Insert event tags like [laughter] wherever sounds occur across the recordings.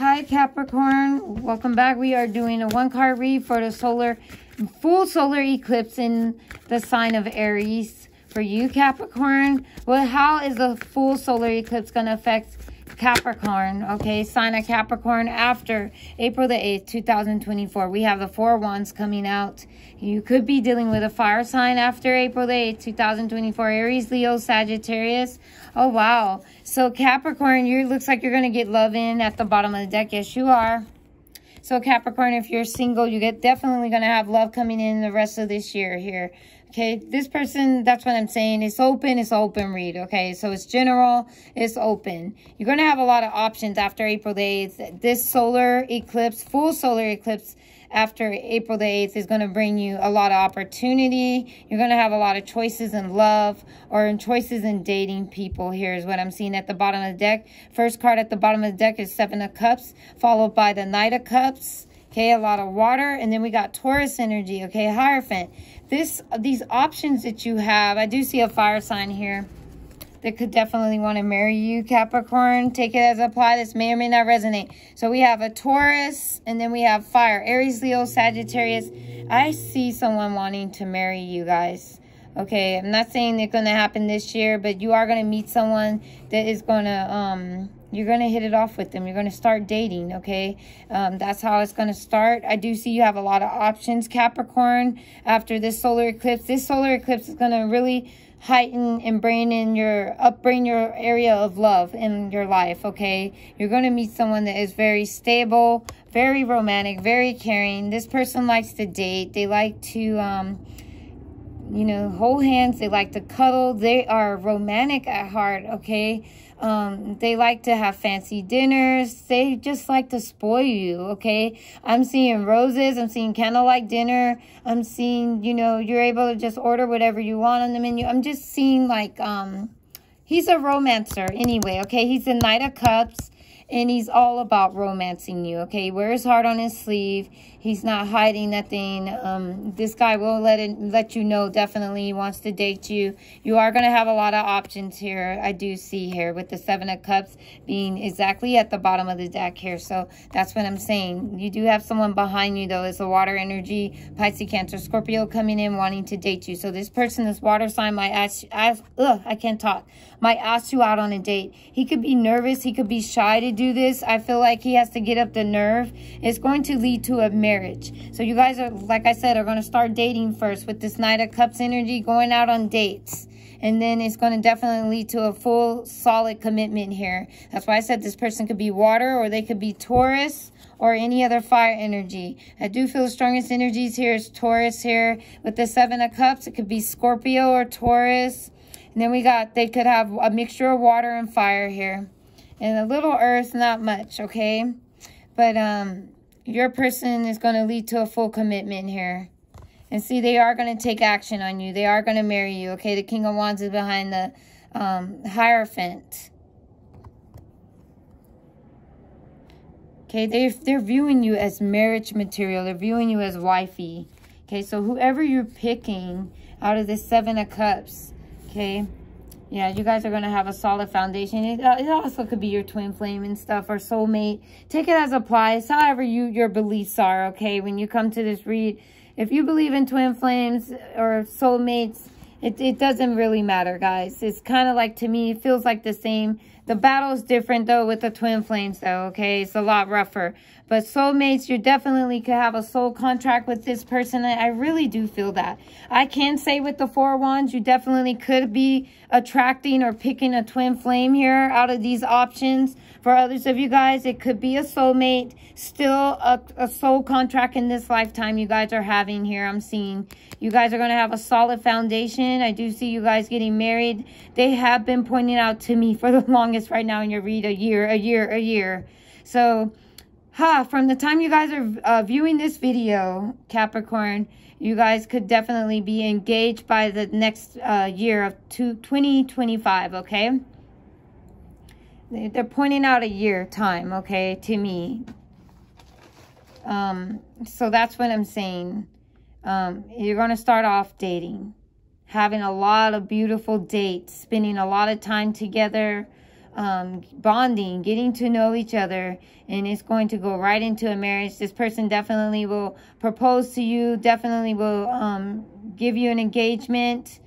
Hi Capricorn, welcome back. We are doing a one card read for the solar, full solar eclipse in the sign of Aries. For you Capricorn, well how is the full solar eclipse going to affect Capricorn, okay, sign of Capricorn after April the 8th, 2024. We have the four wands coming out. You could be dealing with a fire sign after April the 8th, 2024. Aries, Leo, Sagittarius. Oh, wow. So Capricorn, you looks like you're going to get love in at the bottom of the deck. Yes, you are. So Capricorn, if you're single, you get definitely going to have love coming in the rest of this year here. Okay, this person, that's what I'm saying. It's open, it's open read, okay? So it's general, it's open. You're going to have a lot of options after April the 8th. This solar eclipse, full solar eclipse after April the 8th is going to bring you a lot of opportunity. You're going to have a lot of choices in love or in choices in dating people. Here is what I'm seeing at the bottom of the deck. First card at the bottom of the deck is Seven of Cups, followed by the Knight of Cups. Okay, a lot of water. And then we got Taurus energy, okay, Hierophant. This, These options that you have, I do see a fire sign here that could definitely want to marry you, Capricorn. Take it as apply. This may or may not resonate. So we have a Taurus, and then we have fire. Aries, Leo, Sagittarius. I see someone wanting to marry you guys. Okay, I'm not saying it's going to happen this year, but you are going to meet someone that is going to... um you're going to hit it off with them. You're going to start dating, okay? Um, that's how it's going to start. I do see you have a lot of options, Capricorn, after this solar eclipse. This solar eclipse is going to really heighten and bring in your, upbring your area of love in your life, okay? You're going to meet someone that is very stable, very romantic, very caring. This person likes to date. They like to... Um, you know, hold hands. They like to cuddle. They are romantic at heart, okay? Um, they like to have fancy dinners. They just like to spoil you, okay? I'm seeing roses. I'm seeing candlelight dinner. I'm seeing, you know, you're able to just order whatever you want on the menu. I'm just seeing like, um, he's a romancer anyway, okay? He's the Knight of Cups and he's all about romancing you, okay? He wears heart on his sleeve. He's not hiding nothing. Um, this guy will let it let you know definitely he wants to date you. You are going to have a lot of options here. I do see here with the Seven of Cups being exactly at the bottom of the deck here. So that's what I'm saying. You do have someone behind you, though. It's a water energy, Pisces, Cancer, Scorpio coming in wanting to date you. So this person, this water sign, might ask, ask ugh, I can't talk, might ask you out on a date. He could be nervous. He could be shy to do this. I feel like he has to get up the nerve. It's going to lead to a marriage. So you guys are, like I said, are going to start dating first with this Knight of Cups energy, going out on dates. And then it's going to definitely lead to a full, solid commitment here. That's why I said this person could be water or they could be Taurus or any other fire energy. I do feel the strongest energies here is Taurus here. With the Seven of Cups, it could be Scorpio or Taurus. And then we got, they could have a mixture of water and fire here and a little earth, not much, okay? But um, your person is going to lead to a full commitment here. And see, they are going to take action on you. They are going to marry you, okay? The King of Wands is behind the um, Hierophant. Okay, they're, they're viewing you as marriage material. They're viewing you as wifey. Okay, so whoever you're picking out of the Seven of Cups, okay, yeah, you guys are going to have a solid foundation. It, uh, it, also could be your twin flame and stuff or soulmate. Take it as applies, however you your beliefs are, okay? When you come to this read, if you believe in twin flames or soulmates, it, it doesn't really matter, guys. It's kind of like, to me, it feels like the same. The battle is different, though, with the twin flames, though, okay? It's a lot rougher. But soulmates, you definitely could have a soul contract with this person. I really do feel that. I can say with the Four Wands, you definitely could be attracting or picking a twin flame here out of these options. For others of you guys, it could be a soulmate, still a, a soul contract in this lifetime you guys are having here. I'm seeing you guys are going to have a solid foundation. I do see you guys getting married. They have been pointing out to me for the [laughs] longest right now in your read a year, a year, a year. So Ha, from the time you guys are uh, viewing this video, Capricorn, you guys could definitely be engaged by the next uh, year of two, 2025, okay? They're pointing out a year time, okay, to me. Um, so that's what I'm saying. Um, you're going to start off dating. Having a lot of beautiful dates. Spending a lot of time together um, bonding, getting to know each other, and it's going to go right into a marriage. This person definitely will propose to you, definitely will um, give you an engagement,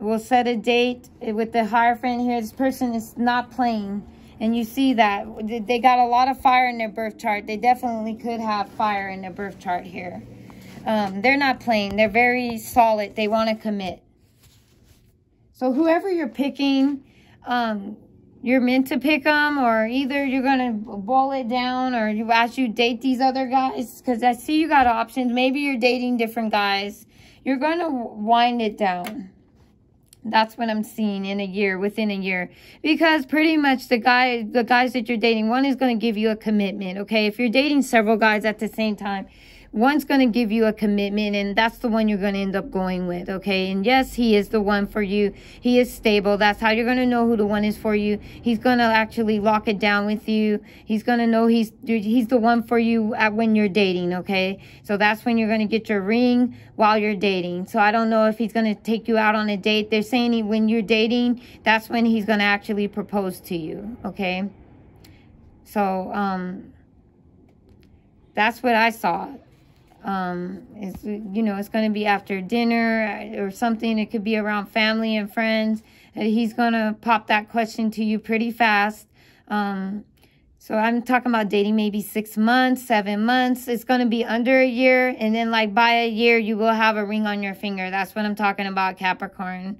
will set a date with the Hierophant here. This person is not playing. And you see that they got a lot of fire in their birth chart. They definitely could have fire in their birth chart here. Um, they're not playing. They're very solid. They want to commit. So whoever you're picking, um, you're meant to pick them or either you're going to boil it down or you as you date these other guys because I see you got options. Maybe you're dating different guys. You're going to wind it down. That's what I'm seeing in a year, within a year. Because pretty much the guy, the guys that you're dating, one is going to give you a commitment, okay? If you're dating several guys at the same time, one's going to give you a commitment and that's the one you're going to end up going with okay? And yes he is the one for you. He is stable. That's how you're going to know who the one is for you. He's going to actually lock it down with you. He's going to know he's he's the one for you at when you're dating okay? So that's when you're going to get your ring while you're dating. So i don't know if he's going to take you out on a date. They're saying he, when you're dating that's when he's going to actually propose to you okay? So um that's what i saw um it's you know it's going to be after dinner or something. It could be around family and friends. He's going to pop that question to you pretty fast. Um so i'm talking about dating maybe six months seven months. It's going to be under a year. And then like by a year you will have a ring on your finger. That's what i'm talking about capricorn.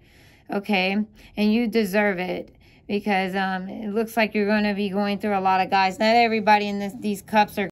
Okay? And you deserve it. Because um, it looks like you're going to be going through a lot of guys. Not everybody in this, these cups are